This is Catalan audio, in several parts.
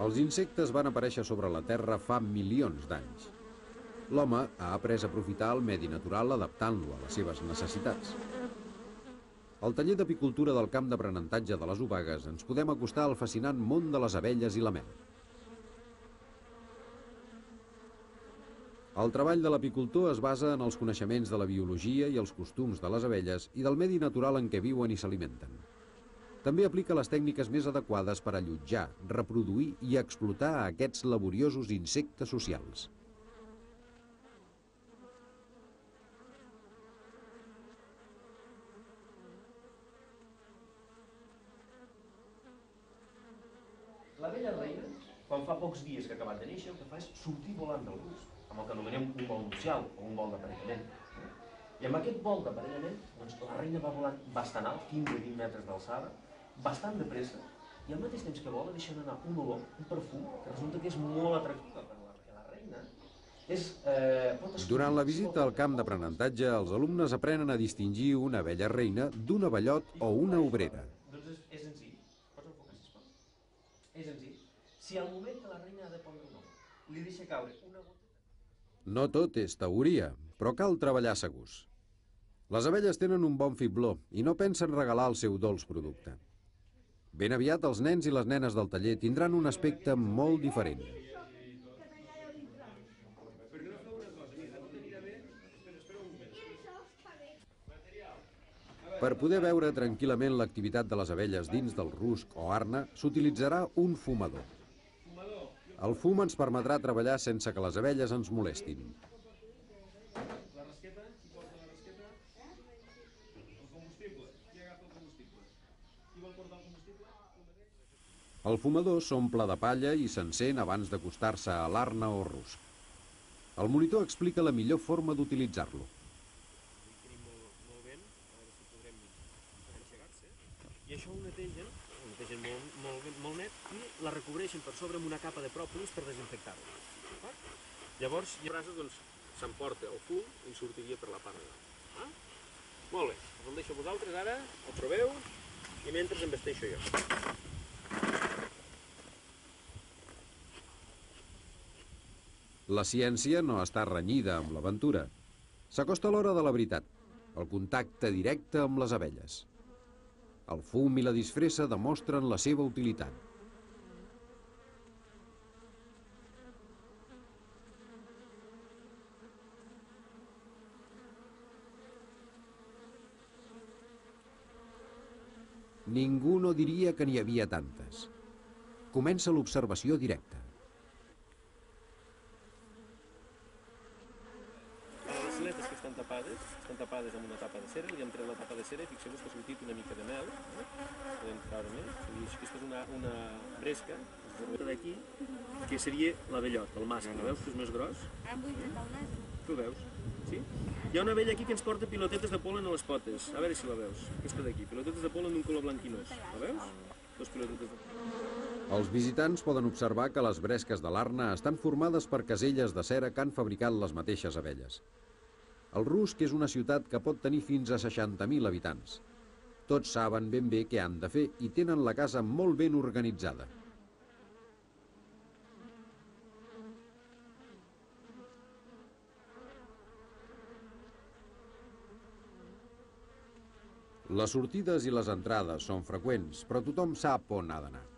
Els insectes van aparèixer sobre la Terra fa milions d'anys. L'home ha après a aprofitar el medi natural adaptant-lo a les seves necessitats. Al taller d'apicultura del camp d'aprenentatge de les obagues ens podem acostar al fascinant món de les abelles i la mel. El treball de l'apicultor es basa en els coneixements de la biologia i els costums de les abelles i del medi natural en què viuen i s'alimenten. També aplica les tècniques més adequades per allotjar, reproduir i explotar aquests laboriosos insectes socials. La vella reina, quan fa pocs dies que ha acabat de néixer, el que fa és sortir volant del bus, amb el que anomenem un vol nupcial o un vol d'aparellament. I amb aquest vol d'aparellament, doncs, la reina va volant bastant alt, 15-20 metres d'alçada, bastant de pressa, i al mateix temps que vola deixen anar un olor, un perfum, que resulta que és molt atractiva per la, la reina. És, eh, Durant la visita al camp d'aprenentatge, els alumnes aprenen a distingir una abella reina d'un abellot o una obrera. Doncs és, és senzill. Pots enfocar, sisplau? És senzill. Si al moment que la reina ha de pondre un ou, li deixa caure una gota... No tot és teoria, però cal treballar segurs. Les abelles tenen un bon fibló i no pensen regalar el seu dolç producte. Ben aviat els nens i les nenes del taller tindran un aspecte molt diferent. Per poder veure tranquil·lament l'activitat de les abelles dins del rusc o arna, s'utilitzarà un fumador. El fum ens permetrà treballar sense que les abelles ens molestin. La rasqueta, qui porta la rasqueta? El combustible. Qui agafa el combustible? Qui vol portar el combustible? El fumador s'omple de palla i s'encén abans d'acostar-se a l'arna o rusc. El monitor explica la millor forma d'utilitzar-lo. I això ho netegen, ho netegen molt, molt, molt net i la recobreixen per sobre amb una capa de pròpolis per desinfectar-la. D'acord? Llavors, hi ha brases, doncs, s'emporta el fum i sortiria per la part de dalt. Ah? Molt bé, us el deixo a vosaltres ara, el proveu i mentre em vesteixo jo. La ciència no està renyida amb l'aventura. S'acosta l'hora de la veritat, el contacte directe amb les abelles. El fum i la disfressa demostren la seva utilitat. Ningú no diria que n'hi havia tantes. Comença l'observació directa. Les aletes que estan tapades, estan tapades amb una tapa de cera, li hem tret la tapa de cera i fixeu-vos que ha sortit una mica de mel, eh? podem treure més, sigui, aquesta és una, una bresca, d'aquí, que seria l'abellot, el mascle, veus que és més gros? Em vull. Tu veus? Sí? Hi ha una abella aquí que ens porta pilotetes de polen a les potes, a veure si la veus, aquesta d'aquí, pilotetes de polen d'un color blanquinós, la veus? Dos pilotetes de Els visitants poden observar que les bresques de l'arna estan formades per caselles de cera que han fabricat les mateixes abelles. El Rusc és una ciutat que pot tenir fins a 60.000 habitants. Tots saben ben bé què han de fer i tenen la casa molt ben organitzada. Les sortides i les entrades són freqüents, però tothom sap on ha d'anar.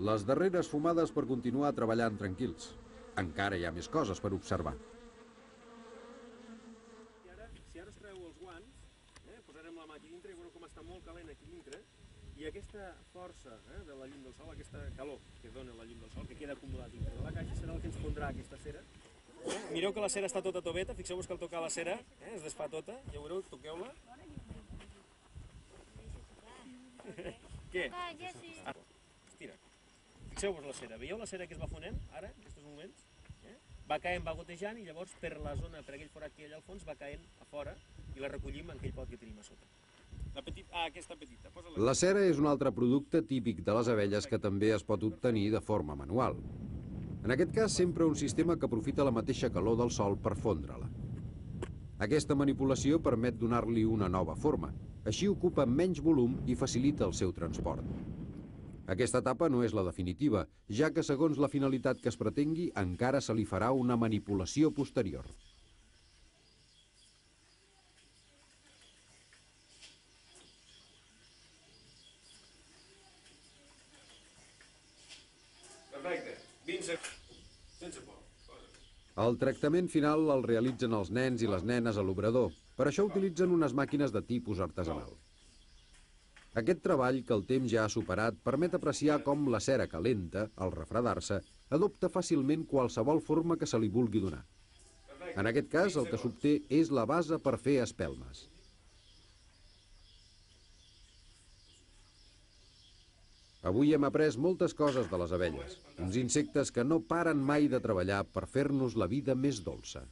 Les darreres fumades per continuar treballant tranquils. Encara hi ha més coses per observar. I ara, si ara es treu els guants, eh, posarem la mà aquí dintre i veureu com està molt calent aquí dintre, i aquesta força eh, de la llum del sol, aquesta calor que dona la llum del sol, que queda acumulat dintre de la caixa, serà el que ens pondrà aquesta cera. Eh? Mireu que la cera està tota toveta, fixeu-vos que al tocar la cera eh, es desfà tota, ja ho veureu, toqueu-la. Què? Ah, ja sí. Fixeu-vos la cera. Veieu la cera que es va fonent, ara, en aquests moments? Eh? Va caent, va gotejant i llavors per la zona, per aquell forat que hi ha allà al fons, va caent a fora i la recollim en aquell pot que tenim a sota. La petit... Ah, aquesta petita. Posa-la. La cera és un altre producte típic de les abelles que també es pot obtenir de forma manual. En aquest cas, sempre un sistema que aprofita la mateixa calor del sol per fondre-la. Aquesta manipulació permet donar-li una nova forma. Així ocupa menys volum i facilita el seu transport. Aquesta etapa no és la definitiva, ja que segons la finalitat que es pretengui encara se li farà una manipulació posterior. Perfecte. 20 segons. Sense por. El tractament final el realitzen els nens i les nenes a l'obrador. Per això utilitzen unes màquines de tipus artesanal. Aquest treball, que el temps ja ha superat, permet apreciar com la cera calenta, al refredar-se, adopta fàcilment qualsevol forma que se li vulgui donar. En aquest cas, el que s'obté és la base per fer espelmes. Avui hem après moltes coses de les abelles, uns insectes que no paren mai de treballar per fer-nos la vida més dolça.